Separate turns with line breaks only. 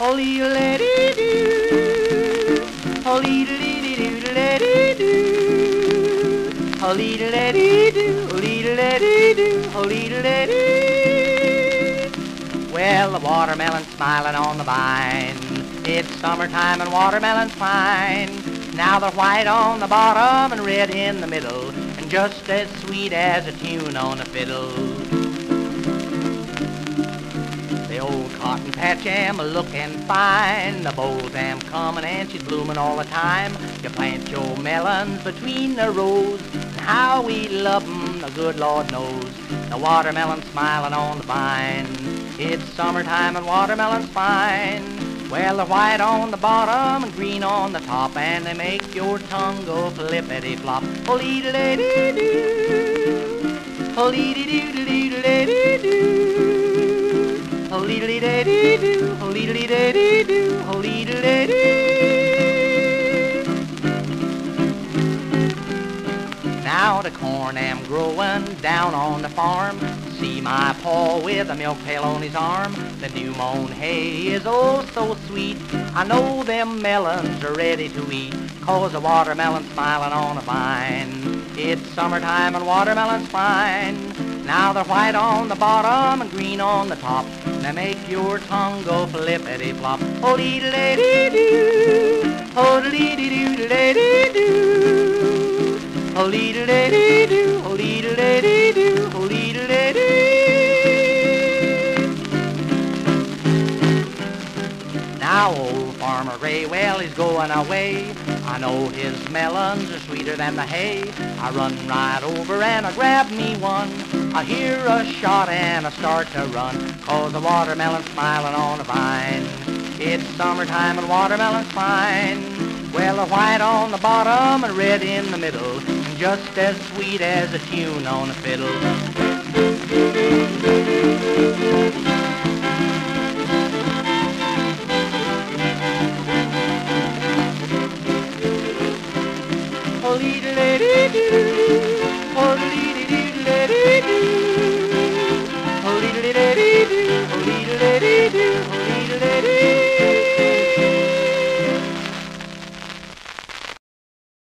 Leedle lady do. Lady do. Do. Lady do. Leedle lady. Well, the watermelon's smiling on the vine. It's summertime and watermelon's fine. Now they're white on the bottom and red in the middle, and just as sweet as a tune on a fiddle. Old cotton patch am looking fine. The bolls am coming and she's blooming all the time. You plant your melons between the rows. And how we love 'em, the good Lord knows. The watermelon smiling on the vine. It's summertime and watermelon's fine. Well, they're white on the bottom and green on the top, and they make your tongue go flippity flop. Dee doo. Oh, lee dee doo doo doo doo doo. Dee doo. Oh, lee dee. Now the corn am growing down on the farm. See my paw with a milk pail on his arm. The new mown hay is oh so sweet. I know them melons are ready to eat. Cause the watermelon's smiling on a vine. It's summertime and watermelon's fine. Now they're white on the bottom and green on the top. They make your tongue go flippity flop. Oh dee dee dee doo. Oh dee dee doo dee dee doo. Oh dee dee doo. Oh dee dee doo. Now old Farmer Ray, well, he's going away. I know his melons are sweeter than the hay. I run right over and I grab me one. I hear a shot and I start to run, cause the watermelon's smiling on a vine. It's summertime and watermelon's fine. Well, they're white on the bottom and red in the middle, and just as sweet as a tune on a fiddle. dee dee dee dee dee